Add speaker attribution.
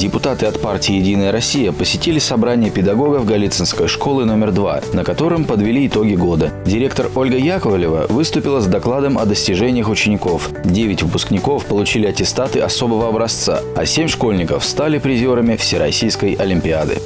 Speaker 1: депутаты от партии «Единая Россия» посетили собрание педагогов Голицынской школы номер 2, на котором подвели итоги года. Директор Ольга Яковлева выступила с докладом о достижениях учеников. Девять выпускников получили аттестаты особого образца, а семь школьников стали призерами Всероссийской Олимпиады.